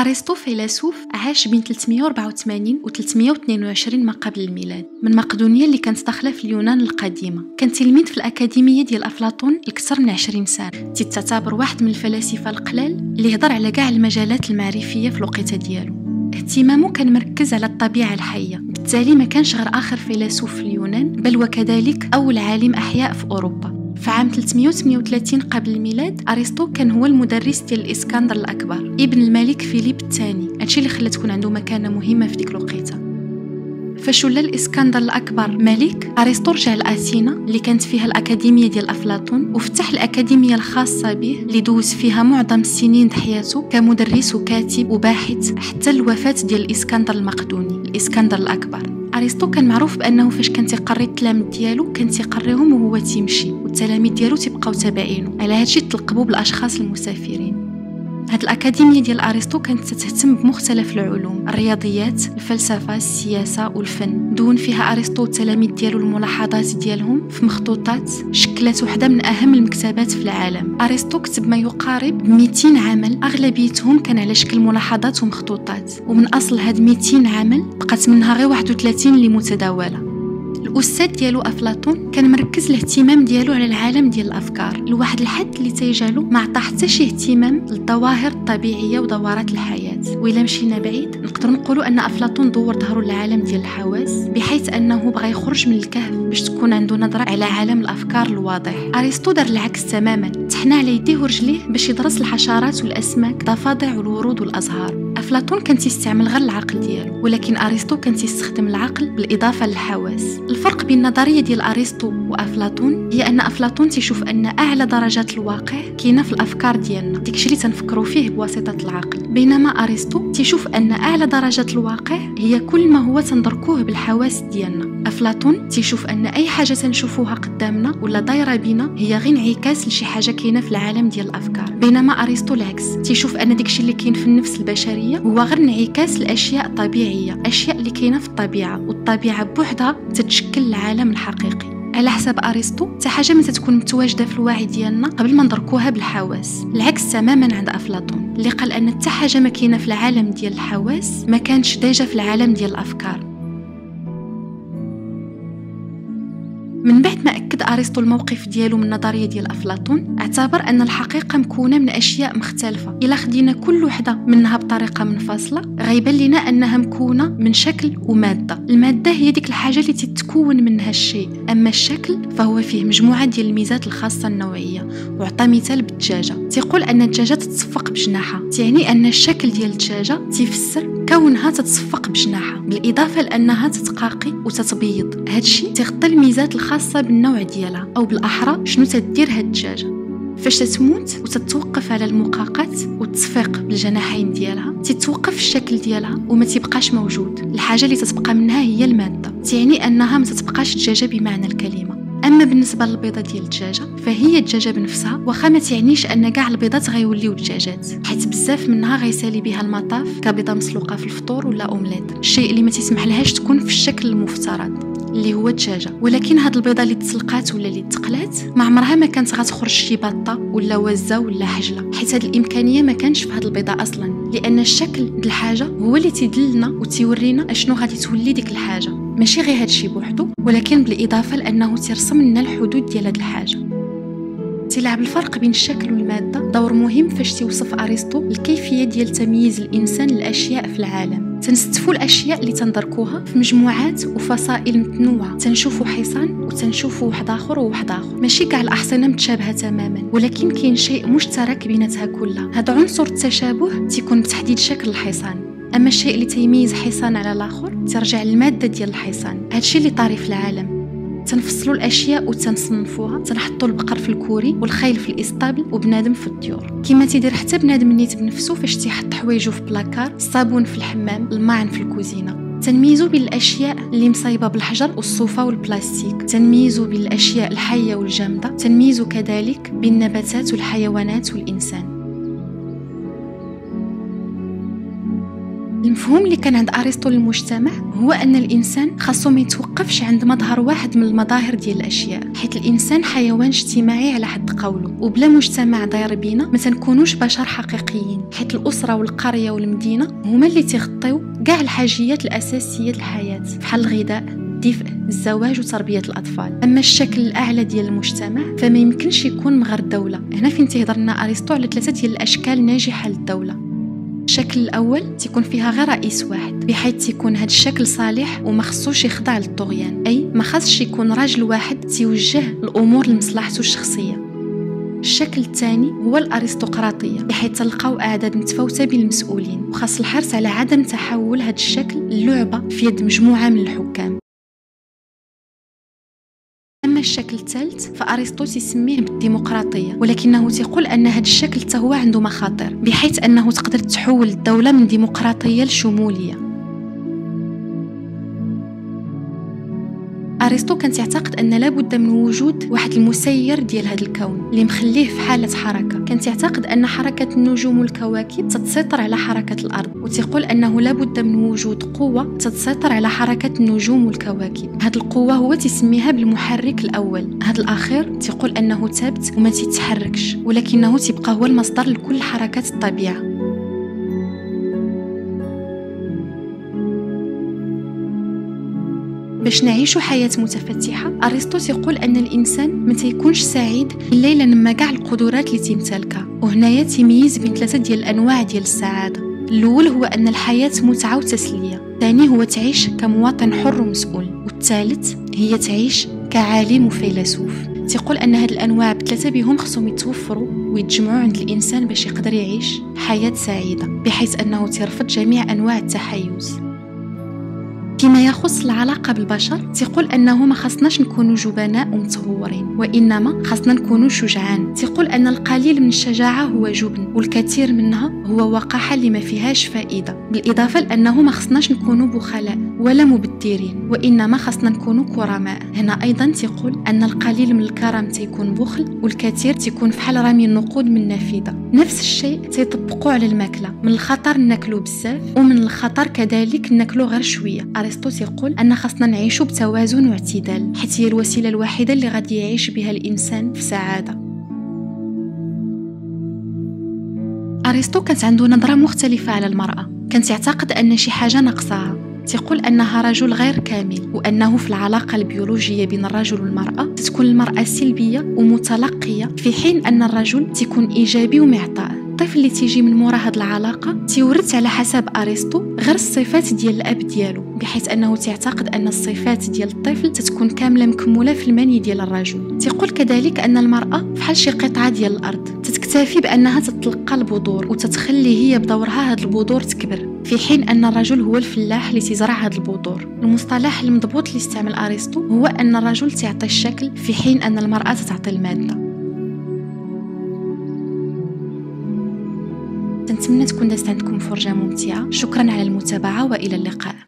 أرسطو فيلسوف عاش بين 384 و 322 ما قبل الميلاد من مقدونيا اللي كانت داخله في اليونان القديمة. كان تلميذ في الأكاديمية ديال أفلاطون لكثر من 20 سنة. تتعتبر واحد من الفلاسفة القلال اللي هضر على كاع المجالات المعرفية في الوقيتة ديالو. اهتمامه كان مركز على الطبيعة الحية بالتالي ما كانش غير آخر فيلسوف في اليونان بل وكذلك أول عالم أحياء في أوروبا. في عام 338 قبل الميلاد أرسطو كان هو المدرس ديال الإسكندر الأكبر. ابن الملك فيليب الثاني. هادشي اللي خلى تكون عنده مكانة مهمة في ديك الوقيتة. فاش ولا الإسكندر الأكبر ملك أرسطو رجع لأثينا اللي كانت فيها الأكاديمية ديال أفلاطون وفتح الأكاديمية الخاصة به اللي دوز فيها معظم السنين حياته كمدرس وكاتب وباحث حتى الوفاة ديال الإسكندر المقدوني الإسكندر الأكبر. أرسطو كان معروف بأنه فاش كان تيقري التلاميذ ديالو كان تيقريهم وهو تيمشي والتلاميذ ديالو تيبقاو تابعينه على هادشي تلقبوا بالأشخاص المسافرين. هاد الأكاديمية ديال أرسطو كانت تهتم بمختلف العلوم الرياضيات الفلسفة السياسة والفن. دون فيها أرسطو التلاميذ ديالو الملاحظات ديالهم في مخطوطات شكلت واحدة من أهم المكتبات في العالم. أرسطو كتب ما يقارب 200 عمل أغلبيتهم كان على شكل ملاحظات ومخطوطات. ومن أصل هاد 200 عمل بقات منها غير 31 اللي متداولة الاستاذ ديالو أفلاطون كان مركز الاهتمام ديالو على العالم ديال الأفكار. لواحد الحد اللي تيجعلو ما عطى حتى شي اهتمام للظواهر الطبيعية ودورات الحياة. وإلا مشينا بعيد نقدر نقولوا أن أفلاطون دور ظهره للعالم ديال الحواس بحيث أنه بغى يخرج من الكهف باش تكون عنده نظرة على عالم الأفكار الواضح. أرسطو دار العكس تماما تحنى على يديه ورجليه باش يدرس الحشرات والأسماك الضفادع والورود والأزهار. أفلاطون كان تيستعمل غير العقل ديالو ولكن أرسطو كان تيستخدم العقل بالإضافة للحواس. الفرق بين النظرية ديال أرسطو وأفلاطون هي أن أفلاطون تيشوف أن أعلى درجات الواقع كاينة في الأفكار ديالنا. داكشي اللي تنفكروا فيه بواسطة العقل. بينما أرسطو تيشوف أن أعلى درجات الواقع هي كل ما هو تندركوه بالحواس ديالنا. أفلاطون تيشوف أن أي حاجة تنشوفوها قدامنا ولا دايرة بينا هي غير انعكاس لشي حاجة كاينة في العالم ديال الأفكار. بينما ارسطو العكس تيشوف أن داكشي اللي كاين في النفس البشرية هو غير انعكاس لأشياء طبيعية أشياء اللي كاينة في الطبيعة والطبيعة بوحدها تتشكل العالم الحقيقي. على حساب أرسطو حتى حاجة ما تتكون متواجدة في الوعي ديالنا قبل ما ندركوها بالحواس. العكس تماما عند أفلاطون اللي قال أن حتى حاجة ما كاينة في العالم ديال الحواس ما كانش déjà في العالم ديال الأفكار. من بعد ما أكد أرسطو الموقف ديالو من النظرية ديال أفلاطون اعتبر أن الحقيقة مكونة من أشياء مختلفة. إلا خدينا كل وحدة منها بطريقة منفصلة غيبان لنا أنها مكونة من شكل ومادة. المادة هي ديك الحاجة اللي تتكون منها الشيء أما الشكل فهو فيه مجموعة ديال الميزات الخاصة النوعية وعطى مثال بالدجاجة. تيقول أن الدجاجة تتصفق بجناحها تعني أن الشكل ديال الدجاجة تيفسر كونها تتصفق بجناحها بالإضافة لأنها تتقاقي وتتبيض. هادشي تغطي الميزات الخاصة بالنوع ديالها أو بالأحرى شنو تدير هاد الدجاجة. فاش تتموت وتتوقف على المقاقات والتصفيق بالجناحين ديالها تتوقف الشكل ديالها وما تيبقاش موجود. الحاجة اللي تتبقى منها هي المادة. تعني أنها ما تتبقاش دجاجة بمعنى الكلمة. أما بالنسبة للبيضة ديال الدجاجة فهي الدجاجة بنفسها واخا ما تعنيش أن كاع البيضات غيوليو دجاجات حيت بزاف منها غيسالي بها المطاف كبيضة مسلوقة في الفطور ولا أومليت. الشيء اللي ما تسمح لهاش تكون في الشكل المفترض اللي هو الدجاجة. ولكن هاد البيضة اللي تسلقات ولا اللي تقلات ما عمرها ما كانت غتخرج شي بطة ولا وزة ولا حجلة. حيت هاد الإمكانية ما كانش في هاد البيضة أصلا. لأن الشكل د الحاجة هو اللي تيدلنا وتيورينا أشنو غادي تولي ديك الحاجة. ماشي غير هادشي بوحدو. ولكن بالإضافة لأنه تيرسم لنا الحدود ديال هاد الحاجة. تلعب الفرق بين الشكل والمادة دور مهم فاش توصف أرسطو الكيفية ديال تمييز الإنسان للأشياء في العالم. تنستفوا الأشياء اللي تندركوها في مجموعات وفصائل متنوعة. تنشوفوا حصان وتنشوفوا واحد آخر وواحد آخر. ماشي كاع الأحصنة متشابهة تماما ولكن كاين شيء مشترك بيناتها كلها. هذا عنصر التشابه تيكون بتحديد شكل الحصان. أما الشيء اللي تيميز حصان على الآخر ترجع للمادة ديال الحصان. هادشي اللي طاري في العالم. تنفصلوا الأشياء وتنصنفوها تنحطوا البقر في الكوري والخيل في الاسطبل وبنادم في الديور. كما تيدير حتى بنادم نيت بنفسه فاش تيحط حوايجو في بلاكار الصابون في الحمام الماعن في الكوزينة. تنميزو بين الأشياء اللي مصايبة بالحجر والصوفة والبلاستيك. تنميزو بين الأشياء الحية والجامدة. تنميزو كذلك بين النباتات والحيوانات والإنسان. المفهوم اللي كان عند أرسطو للمجتمع هو أن الإنسان خاصو ما يتوقفش عند مظهر واحد من المظاهر ديال الأشياء حيث الإنسان حيوان اجتماعي على حد قوله. وبلا مجتمع داير بينا ما تنكونوش بشر حقيقيين حيث الأسرة والقرية والمدينة هما اللي تيغطيو كاع الحاجيات الأساسية للحياة بحال الغذاء الدفء الزواج وتربية الأطفال. أما الشكل الأعلى ديال المجتمع فما يمكنش يكون من غير الدولة. هنا فين تهضر لنا أرسطو على ثلاثة ديال الأشكال الناجحة للدولة. الشكل الأول تيكون فيها غير رئيس واحد بحيث تيكون هذا الشكل صالح وما خصوش يخضع للطغيان أي ما خاصش يكون راجل واحد تيوجه الأمور لمصلحته الشخصية. الشكل الثاني هو الأرستقراطية بحيث تلقاو أعداد متفاوتة بين المسؤولين وخاص الحرص على عدم تحول هذا الشكل اللعبه في يد مجموعة من الحكام. أما الشكل الثالث فأرسطو تسميه بالديمقراطية ولكنه تقول أن هذا الشكل هو عنده مخاطر بحيث أنه تقدر تحول الدولة من ديمقراطية لشمولية. أرسطو كان يعتقد أن لابد من وجود واحد المسير ديال هذا الكون اللي مخليه في حالة حركة. كان يعتقد أن حركة النجوم والكواكب تتسيطر على حركة الأرض وتقول أنه لابد من وجود قوة تتسيطر على حركة النجوم والكواكب. هذه القوة هو تسميها بالمحرك الأول. هذا الأخير تقول أنه ثابت وما تتحركش ولكنه تبقى هو المصدر لكل حركات الطبيعة. باش نعيشوا حياة متفتحة؟ أرسطو يقول أن الإنسان ما تيكونش سعيد إلا لما كاع القدرات اللي تمتلكها. وهنايا تيميز بين ثلاثة ديال الأنواع ديال السعادة. الأول هو أن الحياة متعة وتسلية. الثاني هو تعيش كمواطن حر ومسؤول. والثالث هي تعيش كعالم وفيلسوف تيقول أن هاد الأنواع بثلاثة بهم خصهم يتوفروا ويتجمعوا عند الإنسان باش يقدر يعيش حياة سعيدة بحيث أنه ترفض جميع أنواع التحيز. فيما يخص العلاقة بالبشر تقول أنه ما خصناش نكونوا جبناء ومتهورين وإنما خصنا نكونوا شجعان. تقول أن القليل من الشجاعة هو جبن والكثير منها هو وقاحة اللي ما فيهاش فائدة. بالإضافة لأنه ما خصناش نكونوا بخلاء ولا مبدرين وإنما خصنا نكونوا كرماء. هنا أيضا تقول أن القليل من الكرم تيكون بخل والكثير تيكون فحال رمي النقود من نافذة. نفس الشيء تيطبقوا على الماكلة من الخطر ناكلو بزاف ومن الخطر كذلك ناكلو غير شوية. ارسطو يقول أن خاصنا نعيشوا بتوازن واعتدال حيث هي الوسيلة الوحيده اللي غادي يعيش بها الإنسان في سعادة. أرسطو كانت عنده نظرة مختلفة على المرأة. كانت يعتقد أن شي حاجة ناقصاها. تقول أنها رجل غير كامل وأنه في العلاقة البيولوجية بين الرجل والمرأة تكون المرأة سلبية ومتلقية في حين أن الرجل تكون إيجابي ومعطاء. الطفل اللي تيجي من مورا هاد العلاقة تيورث على حسب أرسطو غير الصفات ديال الأب ديالو بحيث أنه تعتقد أن الصفات ديال الطفل تتكون كاملة مكمولة في المني ديال الرجل. تيقول كذلك أن المرأة بحال شي قطعة ديال الأرض تتكتفي بأنها تتلقى البذور وتتخلي هي بدورها هاد البذور تكبر في حين أن الرجل هو الفلاح اللي تزرع هاد البذور. المصطلح المضبوط اللي استعمل أرسطو هو أن الرجل تعطي الشكل في حين أن المرأة تعطي المادة. نتمنى تكون دازت عندكم فرجة ممتعة. شكرا على المتابعة وإلى اللقاء.